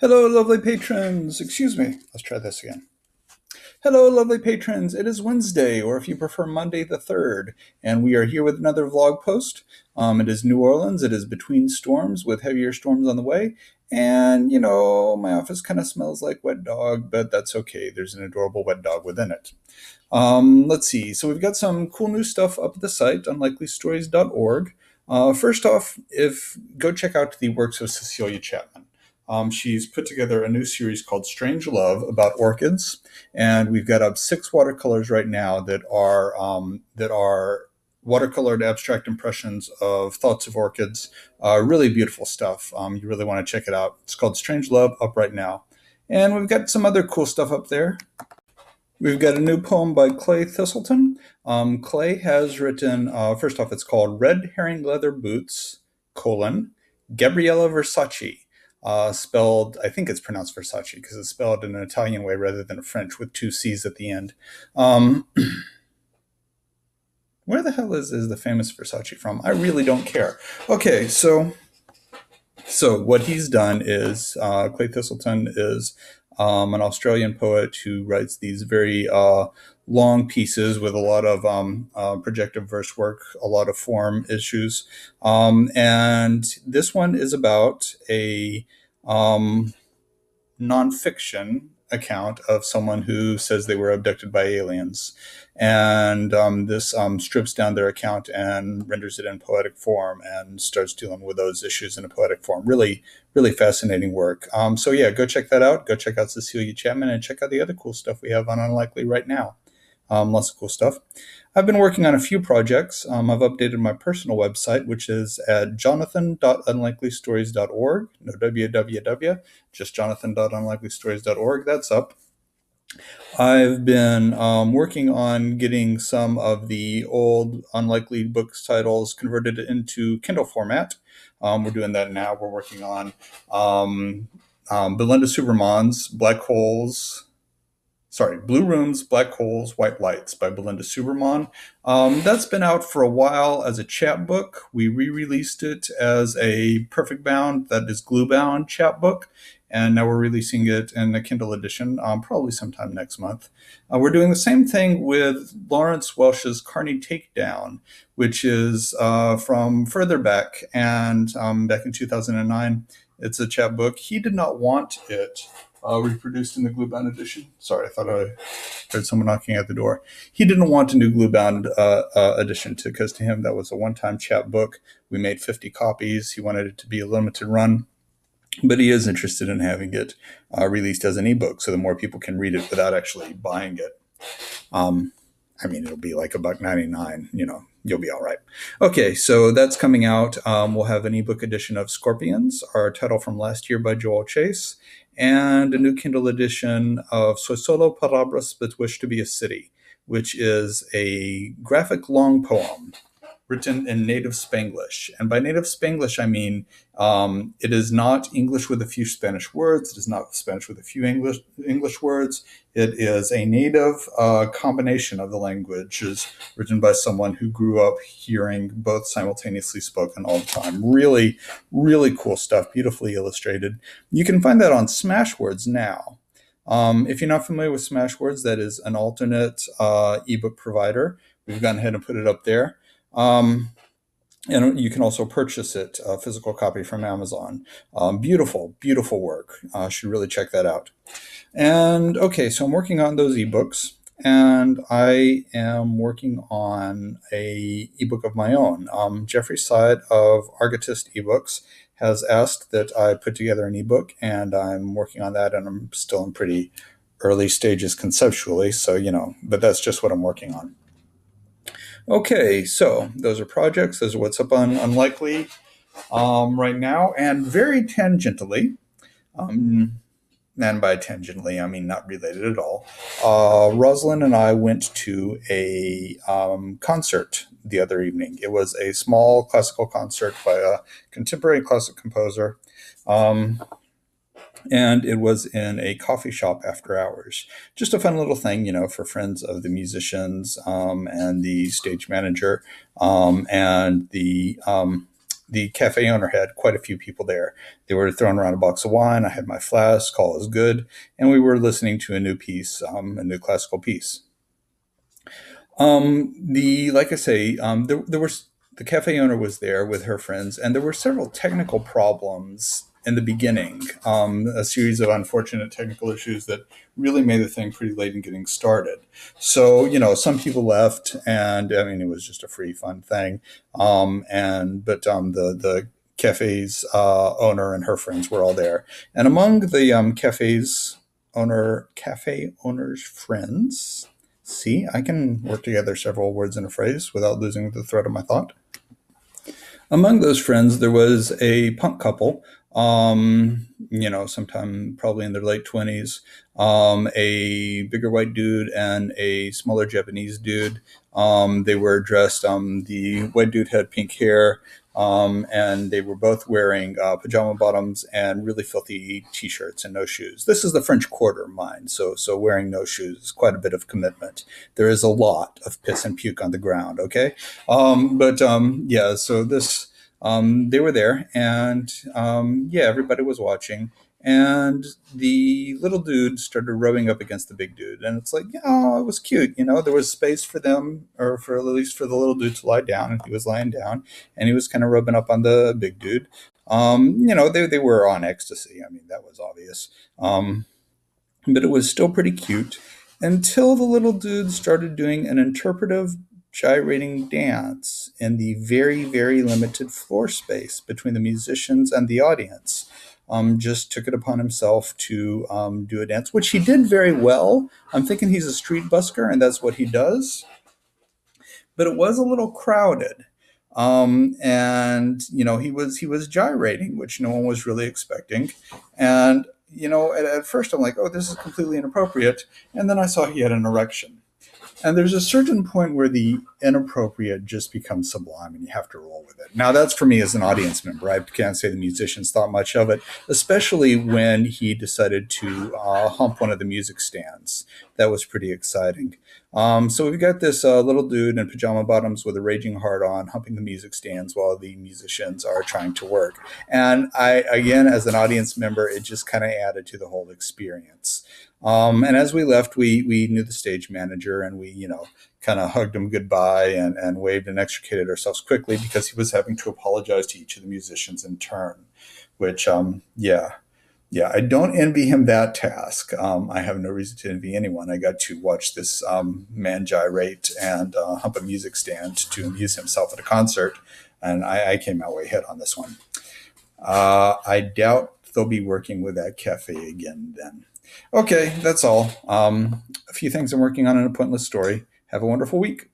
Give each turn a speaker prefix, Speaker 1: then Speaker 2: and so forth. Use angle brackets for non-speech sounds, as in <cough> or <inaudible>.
Speaker 1: Hello, lovely patrons. Excuse me. Let's try this again. Hello, lovely patrons. It is Wednesday, or if you prefer, Monday the 3rd, and we are here with another vlog post. Um, it is New Orleans. It is between storms with heavier storms on the way. And, you know, my office kind of smells like wet dog, but that's okay. There's an adorable wet dog within it. Um, let's see. So we've got some cool new stuff up at the site, unlikelystories.org. Uh, first off, if go check out the works of Cecilia Chapman. Um, she's put together a new series called Strange Love about orchids, and we've got up six watercolors right now that are um, that are watercolored abstract impressions of thoughts of orchids. Uh, really beautiful stuff. Um, you really want to check it out. It's called Strange Love up right now, and we've got some other cool stuff up there. We've got a new poem by Clay Thistleton. Um, Clay has written, uh, first off, it's called Red Herring Leather Boots, colon, Gabriella Versace uh, spelled, I think it's pronounced Versace because it's spelled in an Italian way rather than a French with two C's at the end. Um, <clears throat> where the hell is, is the famous Versace from? I really don't care. Okay, so so what he's done is uh, Clay Thistleton is um, an Australian poet who writes these very uh, long pieces with a lot of um, uh, projective verse work, a lot of form issues. Um, and this one is about a um, nonfiction account of someone who says they were abducted by aliens. And um, this um, strips down their account and renders it in poetic form and starts dealing with those issues in a poetic form. Really, really fascinating work. Um, so, yeah, go check that out. Go check out Cecilia Chapman and check out the other cool stuff we have on Unlikely right now um, lots of cool stuff. I've been working on a few projects. Um, I've updated my personal website, which is at jonathan.unlikelystories.org. No www, just jonathan.unlikelystories.org. That's up. I've been um, working on getting some of the old unlikely books titles converted into Kindle format. Um, we're doing that now. We're working on um, um Belinda Superman's Black Holes, sorry, Blue Rooms, Black Holes, White Lights by Belinda Subramanian. Um, that's been out for a while as a chapbook. We re-released it as a perfect bound, that is glue bound chapbook. And now we're releasing it in a Kindle edition, um, probably sometime next month. Uh, we're doing the same thing with Lawrence Welsh's Carney Takedown, which is uh, from further back and um, back in 2009. It's a chapbook. He did not want it uh, reproduced in the glue-bound edition. Sorry, I thought I heard someone knocking at the door. He didn't want a new glue-bound uh, uh, edition because to him that was a one-time chapbook. We made 50 copies. He wanted it to be a limited run, but he is interested in having it uh, released as an ebook so the more people can read it without actually buying it. Um, I mean, it'll be like a buck 99, you know, you'll be all right. Okay, so that's coming out. Um, we'll have an ebook edition of Scorpions, our title from last year by Joel Chase, and a new Kindle edition of Soy Solo Palabras But Wish to Be a City, which is a graphic long poem written in native Spanglish. And by native Spanglish, I mean um, it is not English with a few Spanish words. It is not Spanish with a few English English words. It is a native uh, combination of the languages written by someone who grew up hearing both simultaneously spoken all the time. Really, really cool stuff. Beautifully illustrated. You can find that on Smashwords now. Um, if you're not familiar with Smashwords, that is an alternate uh, ebook provider. We've gone ahead and put it up there. Um, and you can also purchase it, a physical copy from Amazon. Um, beautiful, beautiful work. Uh, should really check that out. And okay, so I'm working on those ebooks, and I am working on a ebook of my own. Um, Jeffrey Side of Argotist Ebooks has asked that I put together an ebook, and I'm working on that, and I'm still in pretty early stages conceptually. So you know, but that's just what I'm working on. Okay, so those are projects. Those are what's up on Unlikely um, right now. And very tangentially, um, and by tangentially, I mean not related at all, uh, Rosalind and I went to a um, concert the other evening. It was a small classical concert by a contemporary classic composer. Um, and it was in a coffee shop after hours. Just a fun little thing, you know, for friends of the musicians um, and the stage manager um, and the um, the cafe owner had quite a few people there. They were throwing around a box of wine. I had my flask, all is good, and we were listening to a new piece, um, a new classical piece. Um, the like I say, um, there, there was the cafe owner was there with her friends, and there were several technical problems in the beginning. Um, a series of unfortunate technical issues that really made the thing pretty late in getting started. So you know, some people left, and I mean, it was just a free fun thing. Um, and but um, the the cafe's uh, owner and her friends were all there, and among the um, cafe's owner cafe owner's friends See, I can work together several words in a phrase without losing the thread of my thought. Among those friends, there was a punk couple, um, you know, sometime probably in their late 20s, um, a bigger white dude and a smaller Japanese dude. Um, they were dressed, um, the white dude had pink hair, um, and they were both wearing uh, pajama bottoms and really filthy t-shirts and no shoes. This is the French Quarter, mind. So, so wearing no shoes is quite a bit of commitment. There is a lot of piss and puke on the ground. Okay, um, but um, yeah. So this, um, they were there, and um, yeah, everybody was watching. And the little dude started rubbing up against the big dude. And it's like oh it was cute. You know there was space for them or for at least for the little dude to lie down. And he was lying down and he was kind of rubbing up on the big dude. Um, you know they, they were on ecstasy. I mean that was obvious. Um, but it was still pretty cute until the little dude started doing an interpretive gyrating dance in the very very limited floor space between the musicians and the audience um, just took it upon himself to um, do a dance, which he did very well. I'm thinking he's a street busker, and that's what he does. But it was a little crowded, um, and you know he was he was gyrating, which no one was really expecting. And you know, at, at first I'm like, oh, this is completely inappropriate, and then I saw he had an erection. And there's a certain point where the inappropriate just becomes sublime and you have to roll with it. Now, that's for me as an audience member. I can't say the musicians thought much of it, especially when he decided to uh, hump one of the music stands. That was pretty exciting. Um, so we've got this uh, little dude in pajama bottoms with a raging heart on, humping the music stands while the musicians are trying to work. And I, again, as an audience member, it just kind of added to the whole experience. Um, and as we left, we we knew the stage manager, and we you know kind of hugged him goodbye and and waved and extricated ourselves quickly because he was having to apologize to each of the musicians in turn. Which um, yeah. Yeah, I don't envy him that task. Um, I have no reason to envy anyone. I got to watch this um, man gyrate and uh, hump a music stand to amuse himself at a concert, and I, I came out way ahead on this one. Uh, I doubt they'll be working with that cafe again then. Okay, that's all. Um, a few things I'm working on in a pointless story. Have a wonderful week.